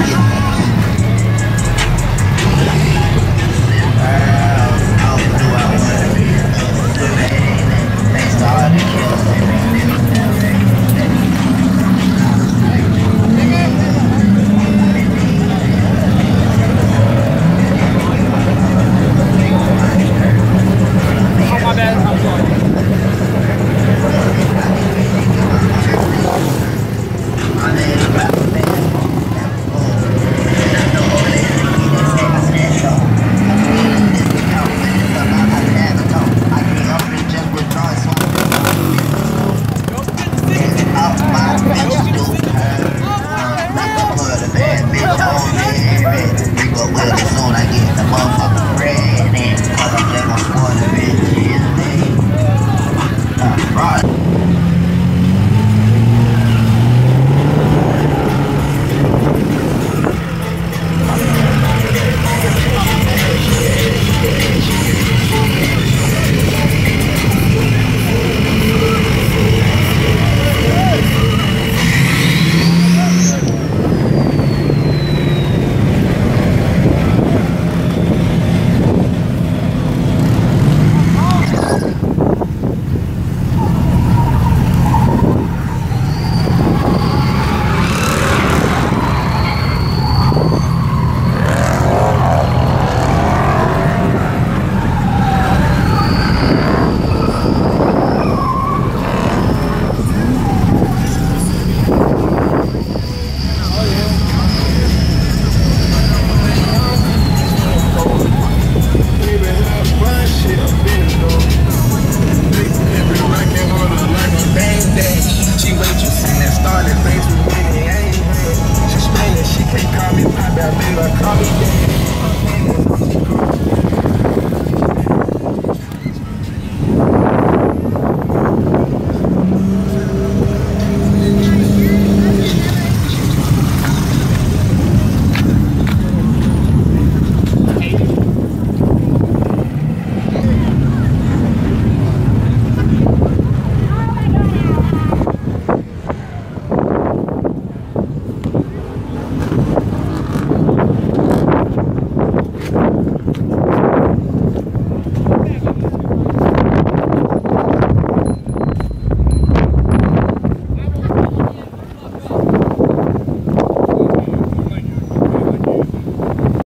Yeah.